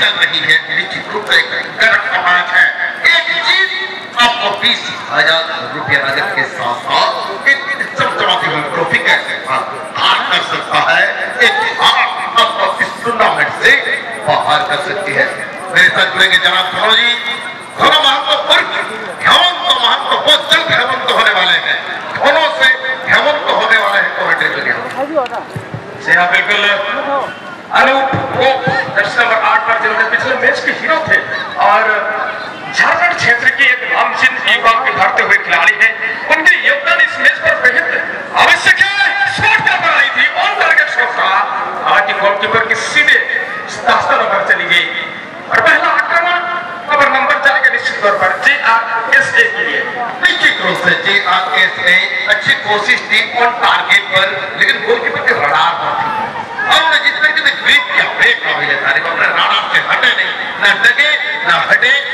चल रही है निश्चित रूप से का मैच है। एक जीत आपको बीस हज़ार रुपया नगद के साथ साथ एक चमचमाती हुई ट्रॉफी कैसे हार कर सकता है? एक आपको इस टूर्नामेंट से बाहर कर सकती है। मेरे साथ जुड़ेंगे जनाब धनो जी धनो महंत पर हेमंत महंत बहुत जल्द हेमंत होने वाले हैं। धनों से हेमंत होने वाले हैं कमेंट्री दुनिया। जी हाँ बिल्कुल। अनूप वो दर्शक नंबर आठ पर जिन्होंने पिछले मैच के हीरो थे और झारखंड क्षेत्र के एक नामचीन युवा के भारते हुए खिलाड़ी हैं। उनके योगदान इस मैच पर बेहद आवश्यक है। शॉट पर आई थी। ऑन टारगेट शॉट था हालाँकि गोलकीपर की सीधे दास्ता नंबर चली गई। और पहला आक्रमण खबर नंबर जाएगा निश्चित तौर पर। जे आर एस ए के लिए। निश्चित रूप से जे आर एस ने अच्छी कोशिश की ऑन टारगेट पर, लेकिन गोलकीपर के रडार पर थी। और उन्होंने जिस तरीके से किया ब्रेक काबिल तारीफ़ अपने रडार से हटे नहीं। ना डगे ना हटे।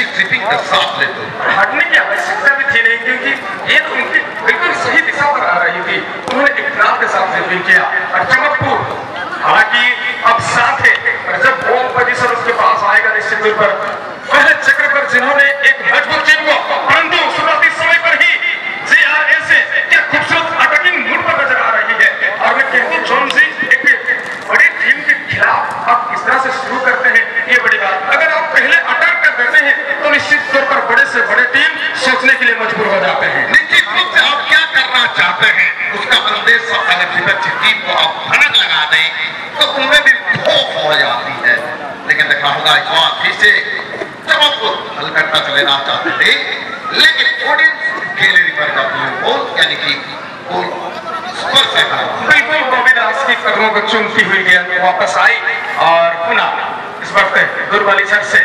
अच्छी ग्रिपिंग का साथ लेते और हटने की आवश्यकता भी थी नहीं, क्योंकि ये तो उनकी बिल्कुल सही दिशा पर आ रही थी। उन्होंने इकरार के साथ ड्रिबलिंग किया। और चमकपुर, हालाँकि अब साथ है और जब बॉल पोजीशन उसके पास आएगा निश्चित तौर पर पहले चक्र पर जिन्होंने एक मज़बूत टीम को, परंतु शुरुआती समय पर ही जेआरएस क्या खूबसूरत अटैकिंग मूड पर नज़र आ रही है। और मैं कहती हूँ जॉन जी एक बड़ी टीम के खिलाफ आप किस तरह से शुरू करते हैं, ये बड़ी बात अगर आप पहले अटैक कर देते हैं तो निश्चित तौर पर टीम सोचने के लिए मजबूर हो जाते हैं। निश्चित रूप से आप क्या करना चाहते हैं उसका विपक्षी टीम को आप भनक लगा दें तो उनमें भी खौफ हो जाती है। लेकिन देखा होगा इस बार फिर से चमकपुर हल्का टच लेना चाहते थे लेकिन ऑडियंस गैलरी पर का गोल यानी कि स्पर्श बिल्कुल बॉबी की कदमों को चूमती हुई गेंद वापस आई और पुनः इस वक्त दुर्बली छत से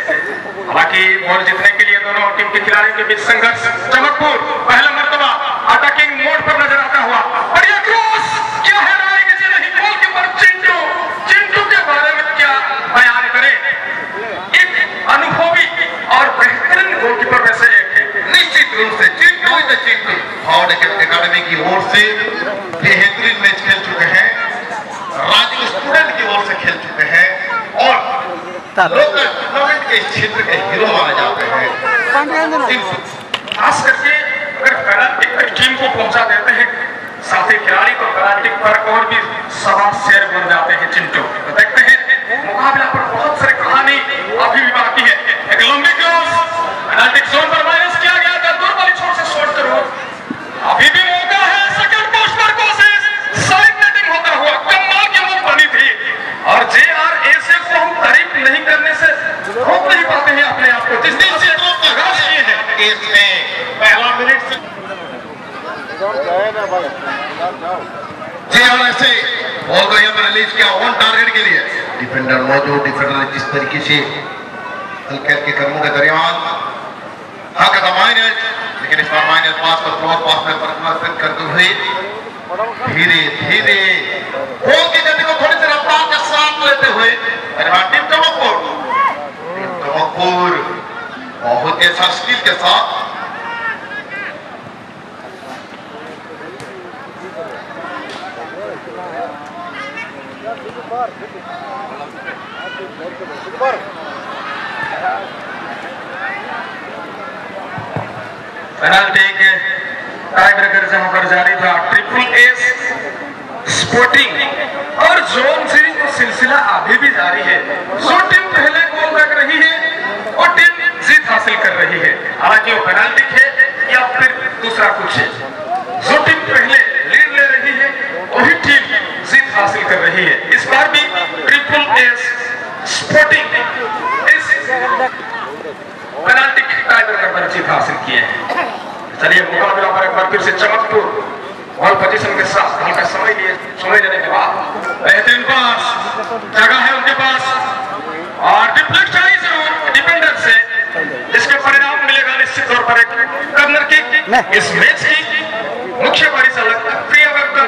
हालाँकि बॉल जीतने दोनों टीम के खिलाड़ियों के बीच संघर्ष। चमकपुर पहला मरतबा अटैकिंग मोड पर नज़र आता हुआ। बढ़िया क्रॉस क्या है राय? किसी नहीं गोलकीपर चिंटू। चिंटू के बारे में क्या बयान करें? एक अनुभवी और बेहतरीन गोलकीपर में से एक है। निश्चित रूप से चिंटू इज़ द चिंटू। हॉर्ड एकेडमी की ओर से बेहतरीन मैच खेल चुके हैं। राजू स्टूडेंट की ओर से खेल चुके हैं। और लोकल टूर्नामेंट के क्षेत्र के हीरो माने जाते हैं। खास करके अगर पेनल्टी पर टीम को पहुँचा देते हैं, साथ ही खिलाड़ी को पेनल्टी पर और भी सवा शेर बन जाते हैं चिंटू तो देखते हैं मुकाबला पर बहुत सारी कहानी अभी भी बाकी है एक लंबी क्रॉस पेनल्टी जोन पर माइनस किया गया था दूर वाली छोर से शॉट करो अभी भी मौका है सेकंड पोस्ट पर कोशिश साइड नेटिंग होता हुआ कमाल की मूव बनी थी और जे आर ए से को हम तारीफ़ नहीं करने से रोक नहीं पाते हैं अपने आप को जिस दिन से लोग आगाज़ किए हैं केस में पहला मिनट से जी हाँ ऐसे बॉल को यहाँ पर रिलीज़ किया ऑन टारगेट के लिए डिफेंडर मौजूद डिफेंडर ने जिस तरीके से हल्के हल्के के दरमियान था माइनस लेकिन इस बार माइनस पास पर क्रॉस पास में परिवर्तित करते हुए धीरे धीरे की गति को थोड़ी सी रफ्तार के साथ लेते हुए टीम टीम बहुत ही अच्छा स्किल के साथ पेनाल्टी के टाई ब्रेकर जहाँ पर जारी था ट्रिपल एस स्पोर्टिंग और जोन से सिलसिला अभी भी जारी है। जो टीम पहले गोल रख रही है, वो टीम जीत हासिल कर रही है। हालाँकि वो पेनाल्टी है या फिर दूसरा कुछ है। जो टीम पहले लीड ले रही है, वही टीम जीत हासिल कर रही है। इस बार भी ट्रिपल एस स्पोर्टिंग इस पेनाल्टी टाइगर पर जीत हासिल किए हैं। चलिए मुकाबला पर एक बार फिर से चमकपुर। बॉल पोजीशन के साथ हल्का समय लिए समय देने के बाद। बेहतरीन पास जगह है उनके पास। और डिफ्लेक्ट चाहिए ज़रूर डिफेंडर से। इसके परिणाम मिलेगा निश्चित तौर पर एक कर्नर की। इस मैच की मुख्य परिचालक प्रियवर्तन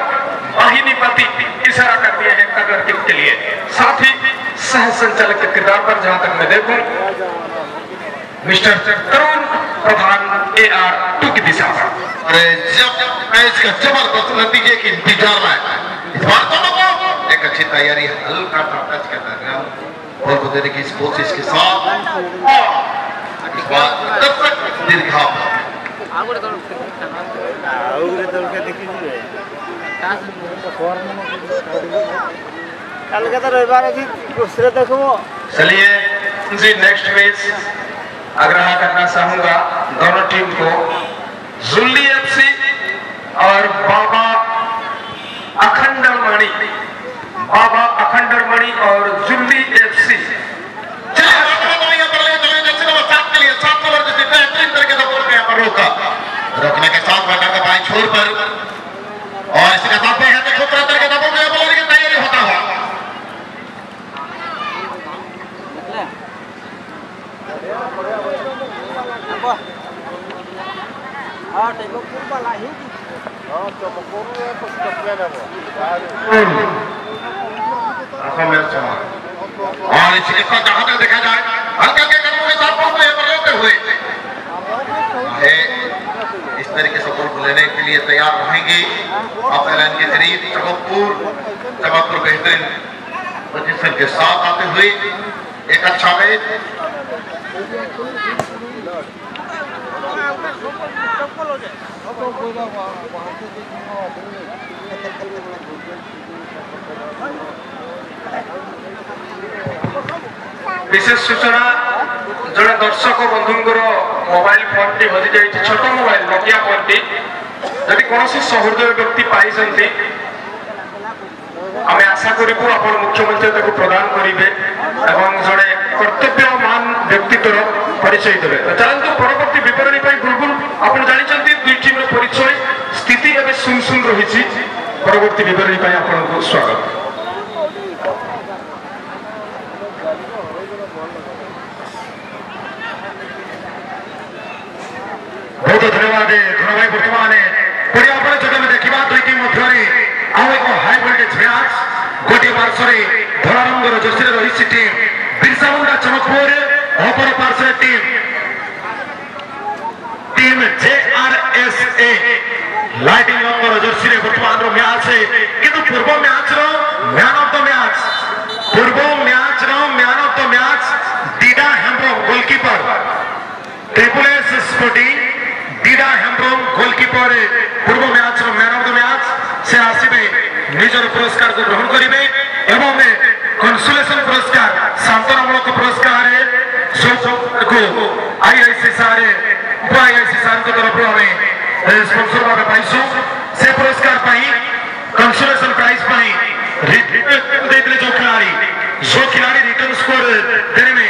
वाहिनी पति इशारा कर दिए हैं कर्नर किक के लिए। साथ ही सह संचालक के किरदार पर जहाँ तक मैं देखूँ mister Tarun Pradhan A R टुक दिशा अरे जब मैच का ज़बरदस्त नतीजे की इंतज़ार में इस बार तो मतलब एक अच्छी तैयारी हल्का सा टच कर रहा हूँ। और बदले की इस कोशिश के साथ। और इस बार दर्शक दीर्घाव आगे दौड़ आगे दौड़ के देखिए कलकत्ता तो रविवार अच्छी दूसरे देखो। चलिए जी नेक्स्ट मैच आग्रह करना चाहूँगा दोनों टीम को। जुल्ली एफसी और बाबा अखंडर मणि बाबा अखंडर मणि और जुल्ली के करीब तवक्कुर तवक्कुर बेहतरीन पोजिशन के साथ आते हुए एक अच्छा मैच। বিশেষ সূচনা জনে দর্শক বন্ধুঙ্কর মোবাইল ফোনটি হজি যাই ছোট মোবাইল নোকিয়া ফোনটি ଯଦି କୌଣସି ସହୃଦୟ ବ୍ୟକ୍ତି ପାଇଛନ୍ତି ଆମେ ଆଶା କରିବୁ ଆପଣ ମୁଖ୍ୟମନ୍ତ୍ରୀ ତାକୁ ପ୍ରଦାନ କରିବେ ଏବଂ ଜଣେ କର୍ତ୍ତବ୍ୟମାନ ବ୍ୟକ୍ତିତ୍ୱର ପରିଚୟ ଦେବେ ତ ଚାଲନ୍ତୁ ପରବର୍ତ୍ତୀ ବିବରଣୀ निजर पुरस्कार को ग्रहण करेंगे एवं कन्सुलेशन पुरस्कार सांत्वनामूलक पुरस्कार को आईआईसी सारे आईआईसी सार तरफ़ हमें स्पॉन्सर भाव पाइसु से पुरस्कार पाई कन्सुलेशन प्राइज पाई जो खिलाड़ी जो खिलाड़ी रिटर्न स्कोर देने में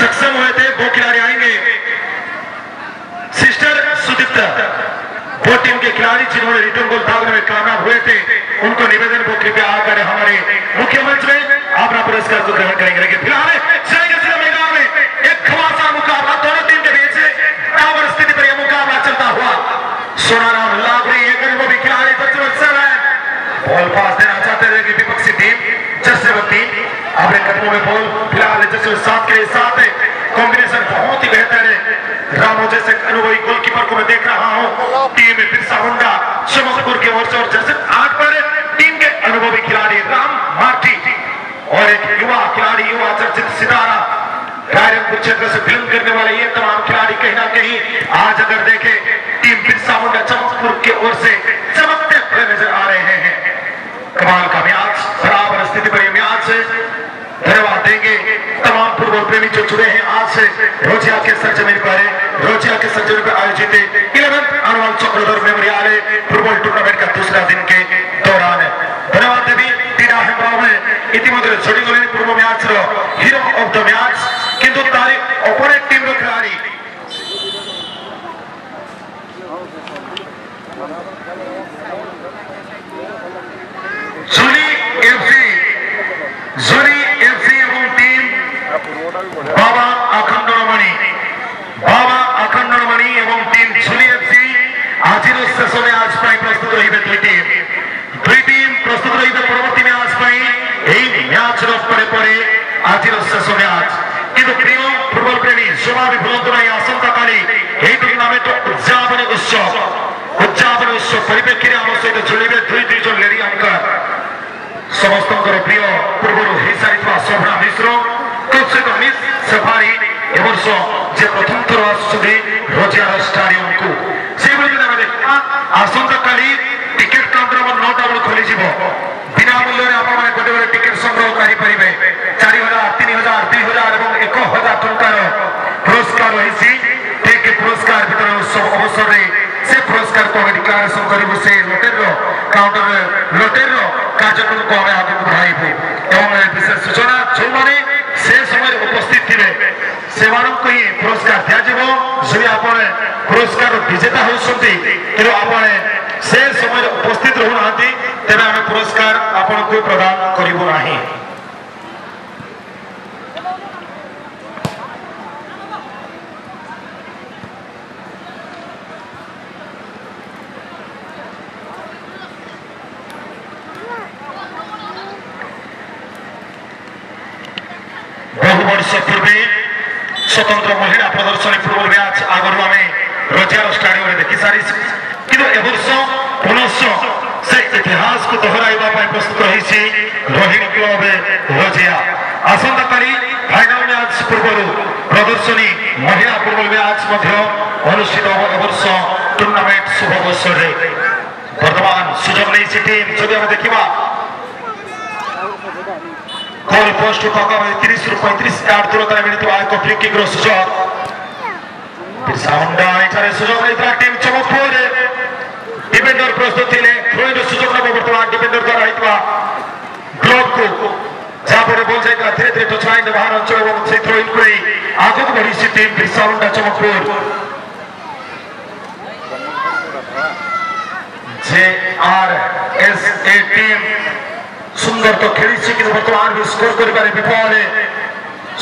सक्षम हुए थे वो खिलाड़ी आएँगे सिस्टर सुदीप्ता वो टीम के खिलाड़ी जिन्होंने रिटर्न गोल दागने में कामयाब हुए थे उनको निवेदन को कृपया आकर हमारे मुख्यमंच में अपना पुरस्कार को ग्रहण करेंगे। लेकिन फ़िलहाल अनुभवी बहुत ही बेहतर है। अनुभवी गोलकीपर को मैं देख रहा हूँ। टीम बिरसा मुंडा चमकपुर के ओर से और जैसे आठ पर अनुभवी खिलाड़ी राम मार्टी और एक युवा खिलाड़ी, युवा चर्चित सितारा। रायरंगपुर क्षेत्र से फ़िल्म करने वाले ये तमाम खिलाड़ी कहीं ना कहीं आज अगर देखें, टीम बिरसा मुंडा चमकपुर के ओर से चमकते हुए नज़र आ रहे हैं। कमाल का मैच बराबर स्थिति पर मैच धन्यवाद देंगे तमाम फुटबॉल प्रेमी जो जुड़े हैं आज से। रोजिया के सरजमीन पर रोजिया के सरजमीन पर आयोजित eleventh annual Chakradhar memorial football tournament का दूसरा दिन के ଶ୍ରେଣୀ ଶୋଭା ବି ଭୁଲନ୍ତୁ ନାହିଁ ଆସନ୍ତାକାଲି ଏହି ଟୁର୍ଣ୍ଣାମେଣ୍ଟ ଉଦ୍ଯାପନ ଉତ୍ସବ ଉଦ୍ଯାପନ ଉତ୍ସବ ପରିପ୍ରେକ୍ଷୀରେ ଆମ ସହିତ ଯୋଡ଼ିବେ ଦୁଇ ଦୁଇ ଜଣ ଲେଡି ଅଙ୍କର ସମସ୍ତଙ୍କର ପ୍ରିୟ ପୂର୍ବରୁ ହେଇସାରିଥିବା ଶୋଭନା ମିଶ୍ର ତୋ ସହିତ ମିସ୍ ସେଫାରି ଏ ବର୍ଷ ଯେ ପ୍ରଥମ ଥର ଆସୁଛନ୍ତି ରୋଜିଆର ଷ୍ଟାଡିୟମକୁ ସେଇଭଳି ଯଦି ଆମେ ଦେଖିବା ଆସନ୍ତାକାଲି ଟିକେଟ କାଉଣ୍ଟର ଆମର ନଅଟା ବେଳକୁ ଖୋଲିଯିବ ବିନା ମୂଲ୍ୟରେ ଆପଣମାନେ ଗୋଟେ ବେଳେ ଟିକେଟ ସଂଗ୍ରହ କରିପାରିବେ ଚାରି ସେ ପୁରସ୍କାରକୁ ଆମେ ଡିକ୍ଲାରେସନ କରିବୁ ସେ ଲଟେରୀର କାଉଣ୍ଟର ଲଟେରୀର କାର୍ଯ୍ୟକ୍ରମକୁ ଆମେ ଆଗକୁ ବଢ଼ାଇବୁ ଏବଂ ଏ ବିଶେଷ ସୂଚନା ଯେଉଁମାନେ ସେ ସମୟରେ ଉପସ୍ଥିତ ଥିବେ ସେମାନଙ୍କୁ ହିଁ ପୁରସ୍କାର ଦିଆଯିବ ଯଦି ଆପଣ ପୁରସ୍କାର ବିଜେତା ହେଉଛନ୍ତି କିନ୍ତୁ ଆପଣ ସେ ସମୟରେ ଉପସ୍ଥିତ ରହୁନାହାନ୍ତି ତେବେ ଆମେ ପୁରସ୍କାର ଆପଣଙ୍କୁ ପ୍ରଦାନ କରିବୁ ନାହିଁ পূর্বে স্বতন্ত্র মহিলা প্রদর্শনী ফুটবল ম্যাচ আগর আমি রোজার স্টাডিয়ামে দেখি সারি কিন্তু এবর্ষ পুনশ সে ইতিহাসকে দোহরাইবা পাই প্রস্তুত রয়েছে রোহিণী ক্লব রোজিয়া। আসন্তকালি ফাইনাল ম্যাচ পূর্বরু প্রদর্শনী মহিলা ফুটবল ম্যাচ মধ্যে অনুষ্ঠিত হব এবর্ষ টুর্নামেন্ট শুভ অবসরে। বর্তমান সুযোগ নেইছে টিম। যদি আমরা দেখিবা गोल पोस्ट तीस रु पैंतीस यार्ड दूरतार मिलता फ्री किक्र सुजोग साउंडा एठारे सुजोग रही टीम चमकपुर डिफेंडर प्रस्तुत थे थ्रोइन सुजोग नब बर्तमान डिफेंडर द्वारा होता ब्लॉक को जहाँपटे बोल जाता धीरे धीरे टच लाइन बाहर अंचल से थ्रोइन को नहीं आगक बढ़ी team बिरसाउंडा Chamakpur J R S A team সুন্দর তো খেলেছে কিন্তু বর্তমান ବି ସ୍କୋର କରିପାରେ ବିପଦରେ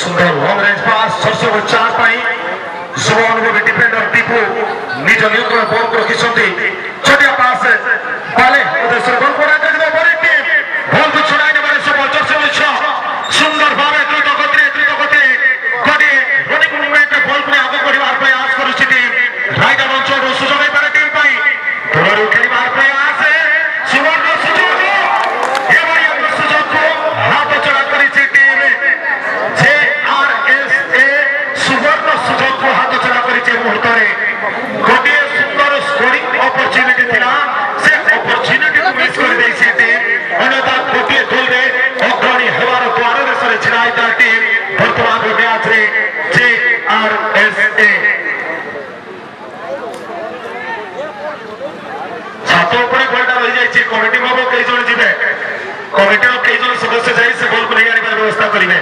ସୁନ୍ଦର ଭଲ ରେଞ୍ଜ ପାସ୍ ସରସବ ଚାର ପାଇଁ ଶୁଭ ଅନୁଭବୀ ଡିଫେଣ୍ଡର ଦୀପୁ ନିଜ ନିୟନ୍ତ୍ରଣ ବଲ୍କୁ ରଖିଛନ୍ତି ଛୋଟିଆ ପାସ୍ ପାଲେ କମିଟି ଭାବ କେଇ ଜଣ ଯିବେ କମିଟିର କେଇ ଜଣ ସଦସ୍ୟ ଯାଇ ସେ ଗୋଲକୁ ନେଇ ଆଣିବାର ବ୍ୟବସ୍ଥା କରିବେ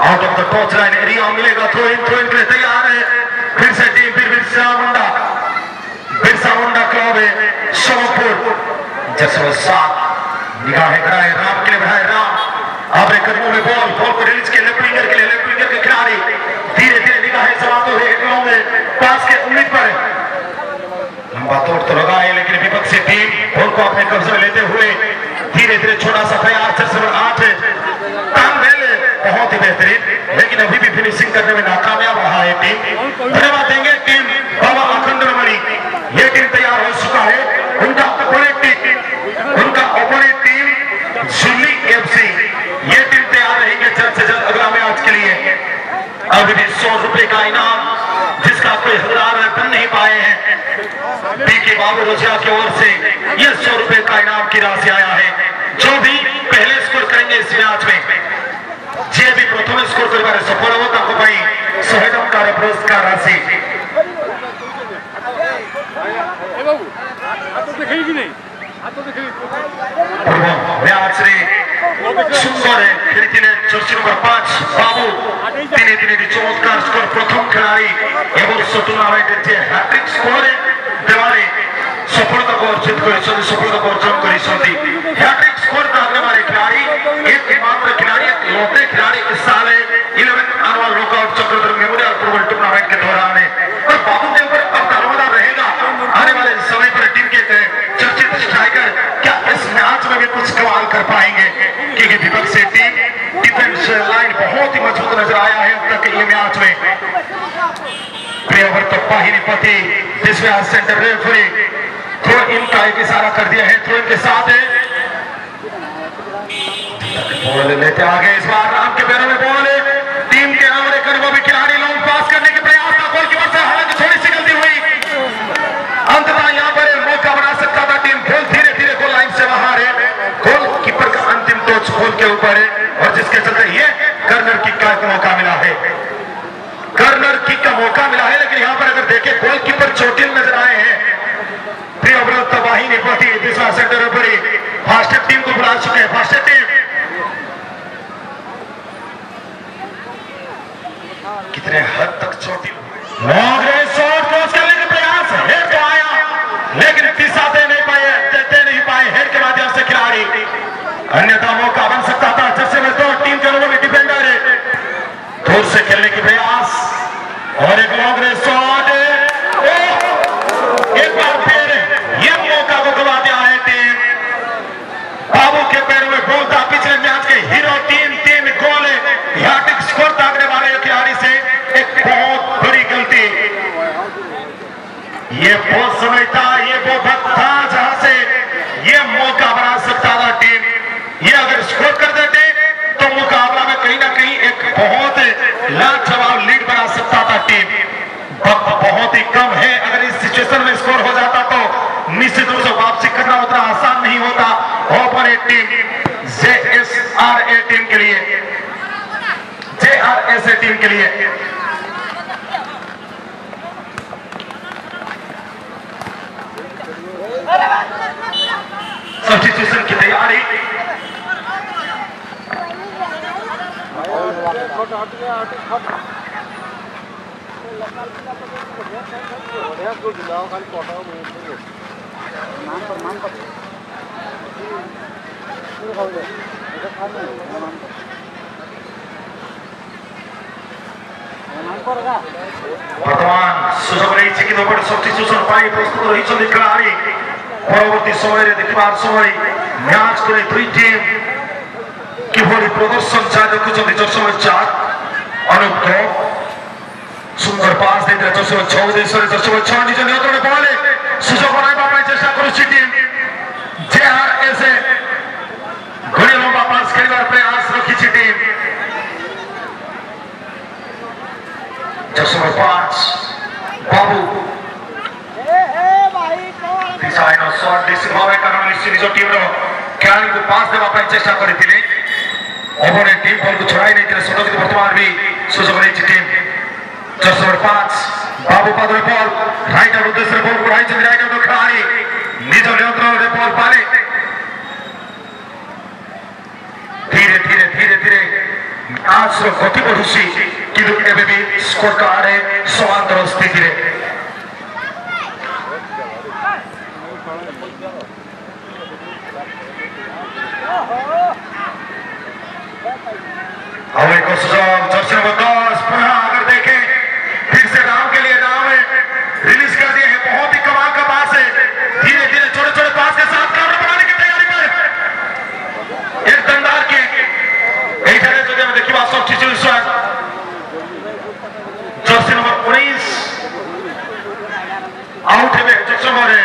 out of the touch line area मिलेगा थ्रो इन थ्रो इन के लिए तैयार है फिर से टीम फिर बिरसा मुंडा बिरसा मुंडा क्लब है सोमपुर जसवा सात निगाहें कराए राम के लिए बढ़ाए राम आपने कदमों में बॉल बॉल को रिलीज़ के लेफ़्ट विंगर के लिए लेफ़्ट विंगर के खिलाड़ी धीरे धीरे निगाहें समाप्त हो रही है पास के उम्मीद पर। लंबा तोड़ तो लगा है लेकिन विपक्षी टीम बॉल को अपने कब्जे में लेते हुए धीरे धीरे छोटा सा प्रयास चार आठ। तालमेल बहुत ही बेहतरीन, लेकिन अभी भी फिनिशिंग करने में नाकामयाब रहा है टीम धन्यवाद देंगे टीम बाबा अखंड रमणी। ये टीम तैयार हो चुका है। उनका टीम उनका अपोनेंट टीम जुली एफसी ये टीम तैयार रहेंगे जल्द से जल्द अगला मैच के लिए अभी भी सौ रुपए का इनाम, जिसका कोई हकदार बन नहीं पाए हैं। पी के बाबू रोजिया की ओर से यह सौ रुपए का इनाम की राशि आया है। जो भी पहले स्कोर करेंगे इस मैच में। जे भी प्रथम स्कोर कर तो सफल होता को पाई शहे टकर पुरस्कार राशि सुंदर है। সুন্দর ফিরিছিলেন চর্চির নম্বর পাঁচ বাবু आई ये बस নারী এবছর টুর্নামেন্টের যে হ্যাট্রিক স্কোরে দেওয়ারে সফলতাকে অর্জিত করেছেন সফলতাকে অর্জন করেছেন हैट्रिक स्कोर দাগনে वाले खिलाड़ी एक मात्र खिलाड़ी, लौटे खिलाड़ी इस साल eleven annual lockout Chakradhar memorial football tournament के दौरान है। और बाबू देव पर अब दारोमदार रहेगा। आने वाले समय पर टीम के चर्चित स्ट्राइकर क्या इस मैच में भी कुछ कमाल कर पाएँगे? क्योंकि विपक्ष से टीम डिफेंस लाइन बहुत ही मज़बूत नज़र आया है। अब तक ये मैच में प्रियव्रत पाहिनीपति जिसमें आज सेंटर रेफरी थ्रो इन का एक इशारा कर दिया है थ्रो इन के साथ है. बॉल लेते आगे इस बार, राम के पैरों में बॉल टीम के आमने कर वो भी खिलाड़ी लॉन्ग पास करने के प्रयास था गोलकीपर से हालाँकि थोड़ी सी गलती हुई. अंततः यहाँ पर मौका बना सकता था टीम गोल धीरे धीरे गोल लाइन से बाहर है. गोलकीपर का अंतिम टच गोल के ऊपर है, और जिसके चलते ये कर्नर किक का मौका मिला है. का मौका मिला है, लेकिन यहाँ पर अगर देखें गोलकीपर चोटिल नज़र आए हैं। प्रियव्रत तबाही ने पति दूसरा सेंटर पर फास्ट टीम को बुला चुके हैं फास्ट टीम। कितने हद तक चोटिल। का के अन्यथा मौका बन सकता था जैसे में दो टीम के लोगों में डिफेंडर दूर से खेलने की प्रयास और एक लॉन्ग एक बार फिर ये मौका को गवा दिया है टीम। बाबू के पैरों में गोल था पिछले मैच के हीरो तीन तीन गोल। हैट्रिक स्कोर दागने वाले खिलाड़ी से। एक बहुत बड़ी गलती। ये बहुत समय था, ये वो वक्त था जहाँ से ये मौका बना सकता था टीम। ये अगर स्कोर कर देते तो मुकाबला में कहीं ना कहीं एक बहुत लाजवाब लीड बना सकता था टीम वक्त बहुत ही कम है अगर इस सिचुएशन में स्कोर हो जाता तो निश्चित रूप से वापसी करना उतना आसान नहीं होता open A team J S R A team के लिए जे आर टीम के लिए। सब्स्टिट्यूशन की तैयारी। नाम पर पर। ବର୍ତ୍ତମାନ ସୁଯୋଗ ନେଇଛି କିନ୍ତୁ ଗୋଟେ ସବଷ୍ଟିଚ୍ୟୁସନ ପାଇଁ ପ୍ରସ୍ତୁତ ରହିଛନ୍ତି ଖେଳାଳି ପରବର୍ତ୍ତୀ ସମୟରେ ଦେଖିବା ସମୟରେ ମ୍ୟାଚ୍ କରି ଦୁଇ ଟିମ୍ କିଭଳି ପ୍ରଦର୍ଶନ ଯାହା ଦେଖୁଛନ୍ତି ଚଷମ ଚାର ଅନୁପ ସୁନ୍ଦର ପାସ୍ ଦେଇଥିଲେ ଚଷମ ଛଅ ଦେଶରେ ଚଷମ ଛଅ ନିଜ ନିୟନ୍ତ୍ରଣ ପାଇଲେ ସୁଯୋଗ ବନାଇବା ପାଇଁ ଚେଷ୍ଟା କରୁଛି ଟିମ୍ ଜେଆର୍ଏସ୍ ଘୋଡ଼ି ଲମ୍ବା ପାସ୍ ଖେଳିବାର ପ୍ରୟାସ ରଖିଛି ଟିମ୍ যশোর পাঁচ বাবু ડિઝાઇનો શોટ નિશ્ચિતભાવે કારણે નિશ્ચિત ટીમનો ખેલાડીକୁ પાસ દેવા ପାଇଁ ଚେଷ୍ଟା କରିଥିଲେ ଓଭରରେ ଟିମ୍ ବଲ୍କୁ ଛଡ଼ାଇ ନେଇଥିଲେ ସୁରଜିତ ବର୍ତ୍ତମାନ ବି ସୁଯୋଗ ନେଇଛି ଟିମ୍ ଯଶୋର ପାଞ୍ଚ ବାବୁ ପାଦରେ ବଲ୍ ରାଇଟ୍ ଆଉଟ୍ ଉଦ୍ଦେଶ୍ୟରେ ବଲ୍ ଉଠାଇଛନ୍ତି ରାଇଟ୍ ଆଉଟ୍ ଖେଳାଳି ନିଜ ନିୟନ୍ତ୍ରଣରେ ବଲ୍ ପାଲେ ଧୀରେ ଧୀରେ ଧୀରେ ଧୀରେ ମ୍ୟାଚ୍ର ଗତି ବଢୁଛି කිදුක් එබෙබි ස්කෝර් කාඩේ සමාන්තර ස්ථිතිරේ අවේ කොසජා චර්චන වදා করে